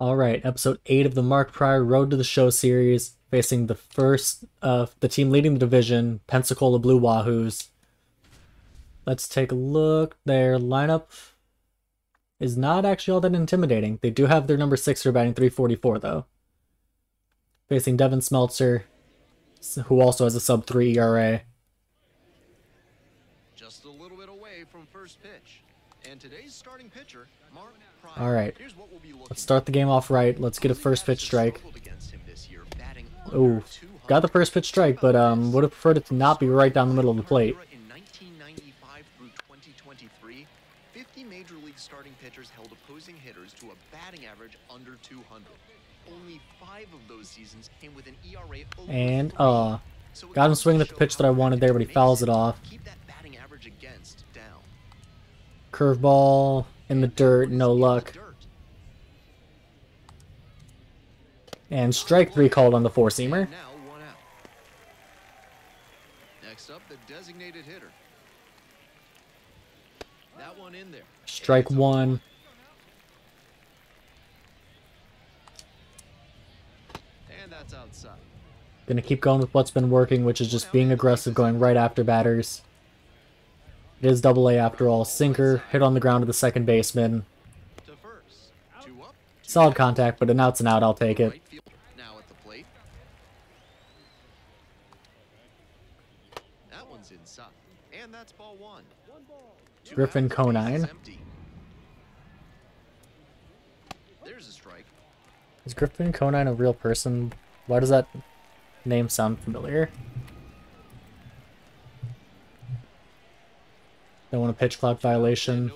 All right, episode eight of the Mark Prior Road to the Show series, facing the first, uh, the team leading the division, Pensacola Blue Wahoos. Let's take a look. Their lineup is not actually all that intimidating. They do have their number six, batting 344 though. Facing Devin Smeltzer, who also has a sub three ERA. Just a little bit away from first pitch. All right. Here's what we'll be looking Let's start the game off right. Let's get a first pitch strike. Oh, got the first pitch strike, but um, would have preferred it to not be right down the middle of the plate. In 1995 through 2023, 50 major league starting pitchers held opposing hitters to a batting average under 200. Only five of those seasons came with an ERA And uh, got him swinging at the pitch that I wanted there, but he fouls it off. Curveball in the dirt, no luck. And strike three called on the four seamer. And now one out. Next up, the designated hitter. That one in there. Strike one. And that's outside. Gonna keep going with what's been working, which is just being aggressive, going right after batters. It is double A after all. Sinker, hit on the ground to the second baseman. Solid contact, but an out's an out, I'll take it. Griffin Conine. Is Griffin Conine a real person? Why does that name sound familiar? Don't want a pitch clock violation.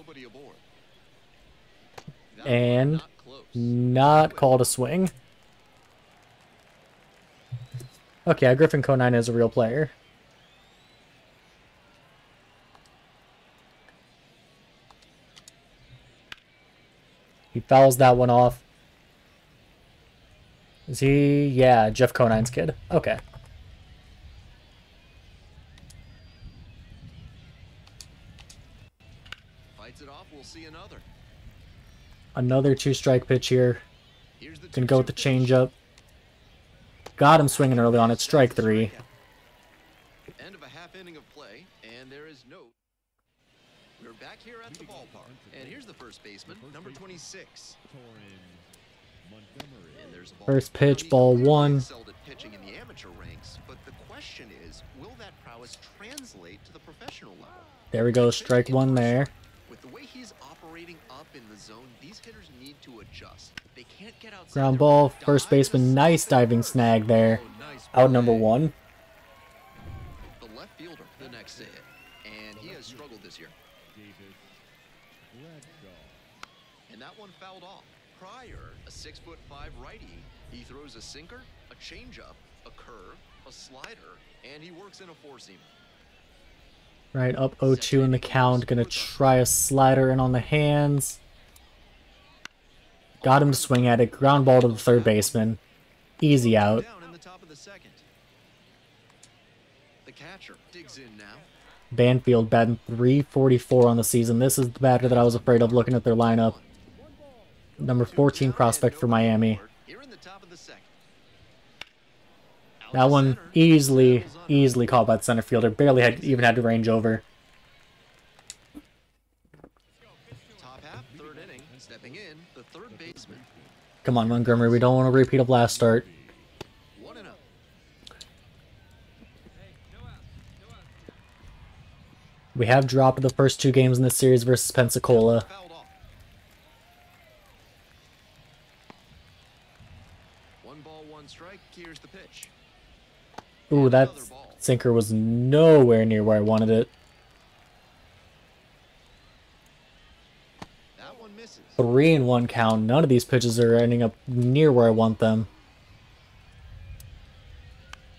And not not called a swing. Okay, Griffin Conine is a real player. He fouls that one off. Is he? Yeah, Jeff Conine's kid. Okay. Fights it off. We'll see another. Another two strike pitch here. Gonna go with the 2-2 pitch. changeup. Got him swinging early on. It's strike three. End of a half inning of play, and there is no. We're back here at the ballpark, and here's the first baseman, number 26. And there's a ball. First pitch, ball one. pitching in the amateur ranks, but the question is, will that prowess translate to the professional level? There we go. Strike one there. Ground ball, first baseman, nice diving snag there. Oh, Out number one. The left fielder, the next hit. And he has struggled this year. And that one fouled off. Prior, a six foot five righty, he throws a sinker, a changeup, a curve, a slider, and he works in a four seamer. Right, up 0-2 in the count. Gonna try a slider in on the hands. Got him to swing at it. Ground ball to the third baseman. Easy out. The top of the second. The catcher digs in now. Banfield batting 344 on the season. This is the batter that I was afraid of looking at their lineup. Number 14 prospect for Miami. Here in the top of the second. Out That one easily, easily caught by the center fielder. Barely had even had to range over. Top half, third inning. Stepping in, the third baseman. Come on, Montgomery. We don't want to repeat a last start. We have dropped the first two games in this series versus Pensacola. One ball, one strike. Here's the pitch. Ooh, that sinker was nowhere near where I wanted it. That one misses. Three and one count. None of these pitches are ending up near where I want them.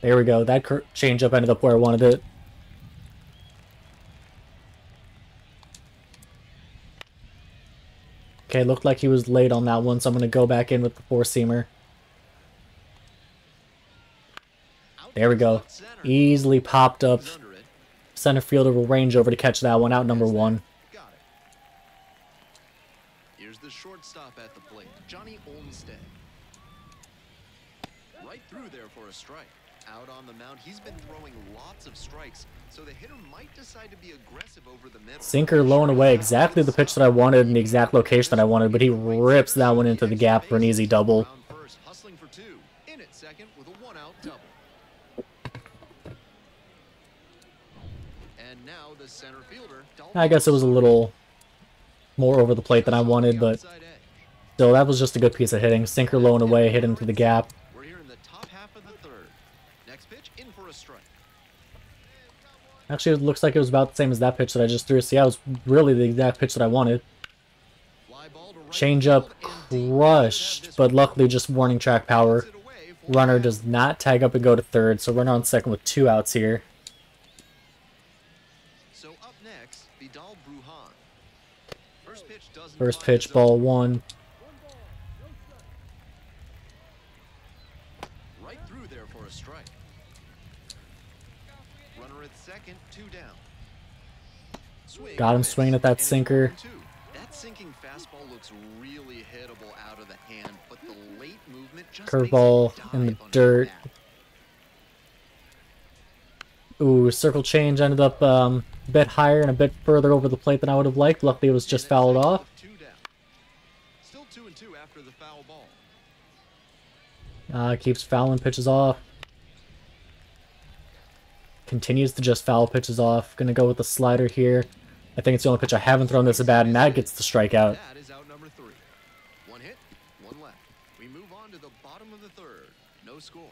There we go. That changeup ended up where I wanted it. Okay, looked like he was late on that one, so I'm going to go back in with the four-seamer. There we go. Easily popped up. Center fielder will range over to catch that one out number one. Shortstop at the plate, Johnny Olmstead. Right through there for a strike. Out on the mound, he's been throwing lots of strikes, so the hitter might decide to be aggressive over the middle. Sinker low and away, exactly the pitch that I wanted in the exact location that I wanted, but he rips that one into the gap for an easy double. Round first, hustling for two. In at second with a one-out double. And now the center fielder. I guess it was a little more over the plate than I wanted, but still, that was just a good piece of hitting. Sinker low and away, hit into the gap. We're here in the top half of the third. Next pitch, in for a strike. Actually, it looks like it was about the same as that pitch that I just threw. So yeah, it was really the exact pitch that I wanted. Fly ball to right Change up field and deep. crushed, but luckily just warning track power. puts it away for Runner does not tag up and go to third, so runner on second with two outs here. So up next, Vidal Brujan. First pitch First pitch, ball one. Right through there for a strike. Runner at second, two down. Swing, Got him swinging at that sinker. That sinking fastball looks really hittable out of the hand, but the late movement just Curveball in the dirt. Ooh, circle change ended up um, a bit higher and a bit further over the plate than I would have liked. Luckily, it was just fouled off. Two down. Still two and two after the foul ball. Uh, keeps fouling pitches off. Continues to just foul pitches off. Gonna go with the slider here. I think it's the only pitch I haven't thrown this at bat, and that gets the strikeout. That is out number three. One hit, one left. We move on to the bottom of the third. No score.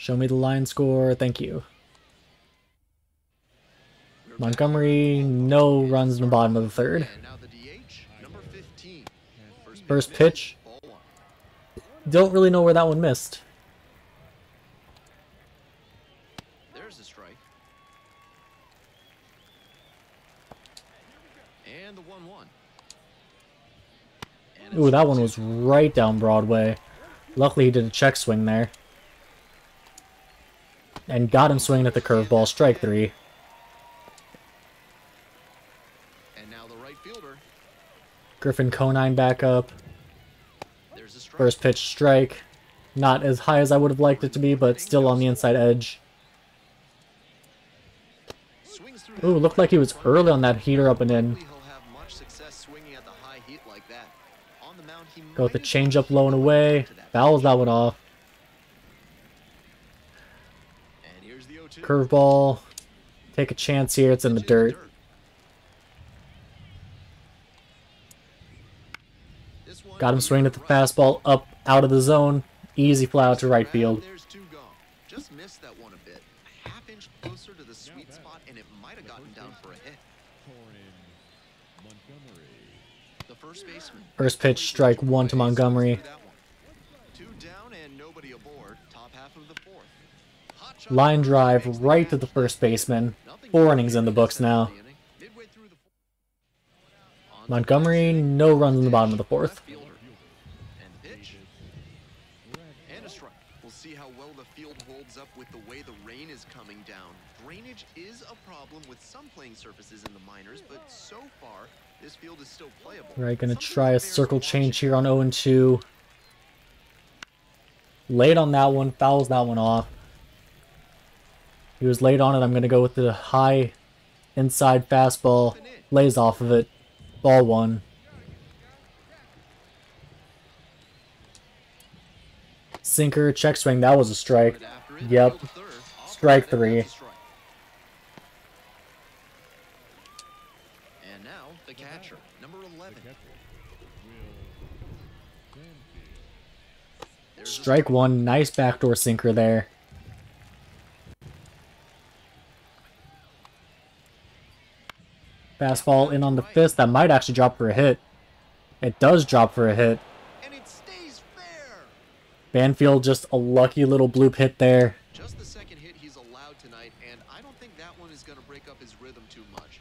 Show me the line score. Thank you. Montgomery, no runs in the bottom of the third. And now the DH, number 15. First pitch. Don't really know where that one missed. There's a strike. And the 1 1. Ooh, that one was right down Broadway. Luckily, he did a check swing there. And got him swinging at the curveball, strike three. And now the right fielder. Griffin Conine back up. There's a strike. First pitch strike. Not as high as I would have liked it to be, but still on the inside edge. Ooh, looked like he was early on that heater up and in. Hopefully he'll have much success swinging at the high heat like that. On the mound, he Go with the might as change well up low and away. Fouls that one off. And here's the 0-2. Curveball. Take a chance here. It's in the dirt. Got him swinging at the fastball up out of the zone. Easy fly out to right field. There's two gone. Just missed that one a bit. A half inch closer to the sweet spot, and it might have gotten down for a hit. The first baseman. First pitch, strike one to Montgomery. Through that one. Two down and nobody aboard. Top half of the fourth. Line drive right to the first baseman. Four innings in the books now. Montgomery, no runs in the bottom of the fourth. left fielder. And the pitch. And a strike. We'll see how well the field holds up with the way the rain is coming down. Drainage is a problem with some playing surfaces in the minors, but so far, this field is still playable. Right, gonna try a circle change here on 0 and 2. Late on that one, fouls that one off. He was late on it. I'm gonna go with the high inside fastball. Lays off of it. Ball one. Sinker, check swing. That was a strike. But after it, Yep. field third, off Strike three. that's a strike. And now the catcher, number 11. Strike one. Nice backdoor sinker there. Fastball in on the fist. That might actually drop for a hit. It does drop for a hit. And it stays fair. Banfield just a lucky little bloop hit there. Just the second hit he's allowed tonight, and I don't think that one is going to break up his rhythm too much.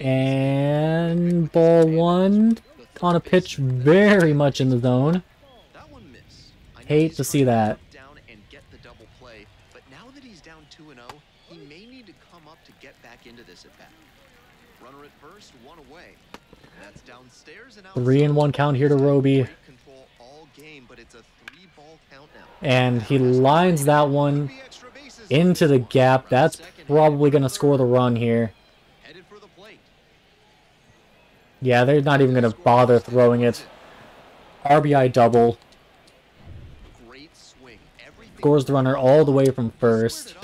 And ball one on a pitch very much in the zone. That one missed. I Hate to see that. cut Down and get the double play, but now that he's down 2 and 0, he may need to come up to get back into this at bat. Runner at away. That's downstairs and Three and one count here to Roby. Great control all game, but it's a three-ball count now. And he lines that one Three extra bases. into the gap. That's probably going to score the run here. Headed for the plate. Yeah, they're not even going to bother throwing it. RBI double. Great swing. Everything Scores the runner all the way from first.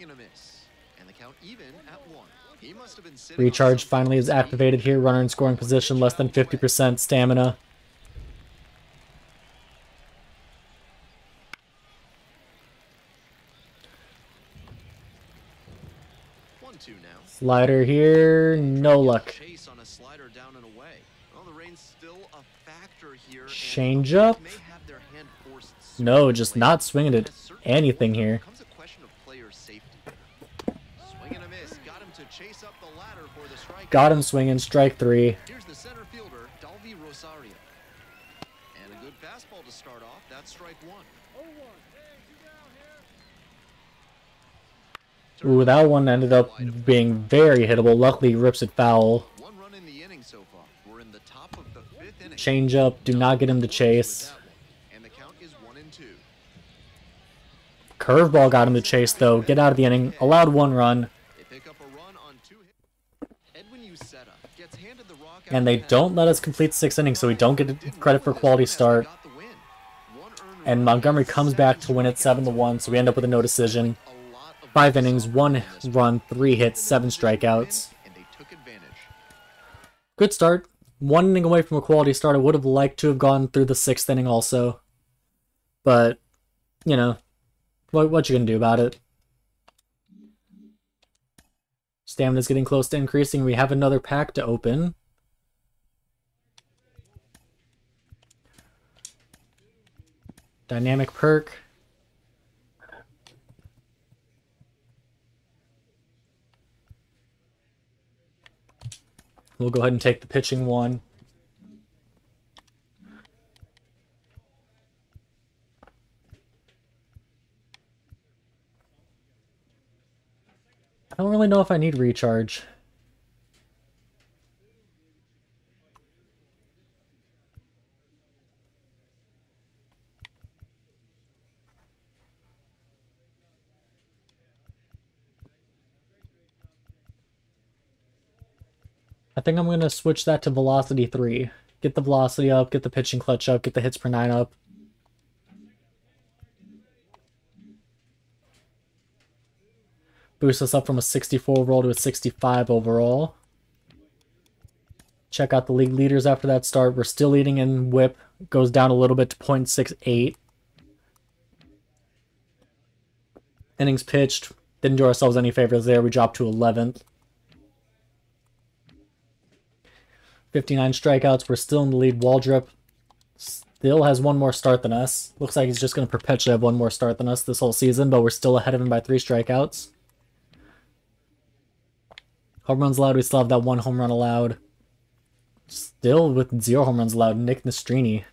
Swing and a miss. And the count even at one. He must have been Recharge finally is activated here. Runner in scoring position, less than 50% stamina. One two now. Slider here, no luck. Chase on a slider down and away. Well, the rain's still a factor here. and Change up? may have their hand forced No, just not swinging At at a certain anything here. It becomes a question of player safety. Swing and a miss. Got him to chase up the ladder for the strike. Got him swinging, strike three. Here's the center fielder, Dalvi Rosario. And a good fastball to start off. That's strike one. Ooh, that one ended up being very hittable. Luckily, rips it foul. One run in the inning so far. We're in the top of the fifth inning. Change up, do not get him to chase. And the count is one and two. Curveball got him to chase, though. Get out of the inning. Allowed one run. They pick up a run on two hits. Edwin Uceta gets handed the rock And they don't let us complete six innings, so we don't get credit for quality start. And Montgomery comes back to win it 7 to 1, so we end up with a no decision. Five innings, one run, three hits, seven strikeouts. And they took advantage. Good start. One inning away from a quality start. I would have liked to have gone through the sixth inning also. But, you know, what, what you gonna do about it? Stamina's getting close to increasing. We have another pack to open. Dynamic perk. We'll go ahead and take the pitching one. Really know if I need recharge. I think I'm going to switch that to velocity 3. Get the velocity up, get the pitching clutch up, get the hits per 9 up. Boost us up from a 64 overall to a 65 overall. Check out the league leaders after that start. We're still leading in whip. Goes down a little bit to 0.68. Innings pitched. Didn't do ourselves any favors there. We dropped to 11th. 59 strikeouts. We're still in the lead. Waldrop still has one more start than us. Looks like he's just going to perpetually have one more start than us this whole season, but we're still ahead of him by three strikeouts. Home runs allowed. We still have that one home run allowed. Still with zero home runs allowed. Nick Nastrini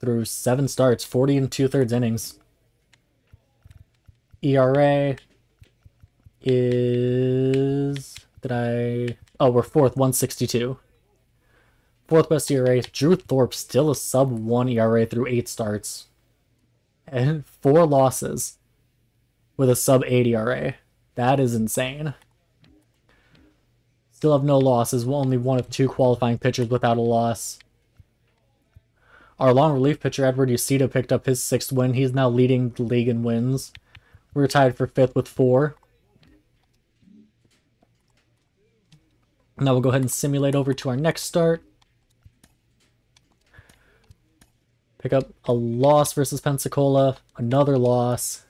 through seven starts, 40 and two thirds innings. ERA is. Did I. Oh, we're fourth, 162. Fourth best ERA. Drew Thorpe still a sub 1 ERA through 8 starts. And 4 losses with a sub 8 ERA. That is insane. Still have no losses. Only one of two qualifying pitchers without a loss. Our long relief pitcher, Edward Uceta, picked up his sixth win. He's now leading the league in wins. We're tied for fifth with four. Now we'll go ahead and simulate over to our next start. Pick up a loss versus Pensacola, another loss.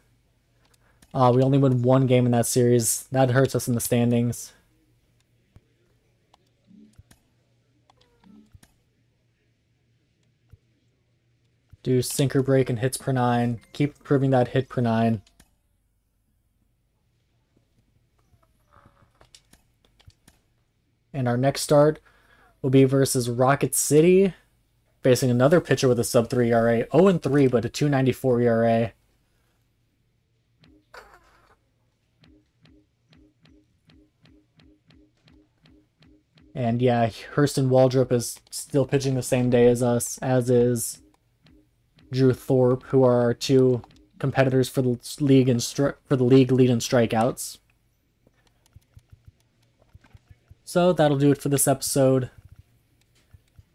Uh, we only win one game in that series. That hurts us in the standings. do sinker break and hits per nine. Keep improving that hit per nine. And our next start will be versus Rocket City, facing another pitcher with a sub 3 ERA, 0 3, but a 294 ERA. And yeah, Hurston Waldrop is still pitching the same day as us, as is Drew Thorpe, who are our two competitors for the league and for the league lead in strikeouts. So that'll do it for this episode.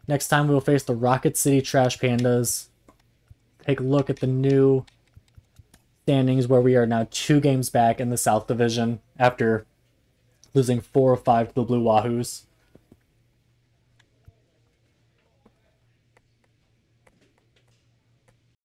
Next time we will face the Rocket City Trash Pandas. Take a look at the new standings where we are now two games back in the South Division after losing four or five to the Blue Wahoos.